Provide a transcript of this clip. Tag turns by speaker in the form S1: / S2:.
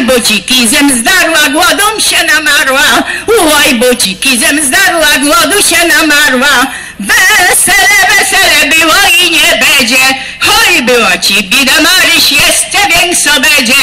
S1: bociki zem zdarła, głodą się namarła. Oj, bociki zem zdarła, głodu się namarła. Wesele, wesele było i nie będzie. Hoj, była ci jeszcze ci bida Maryś, jeszcze większo będzie.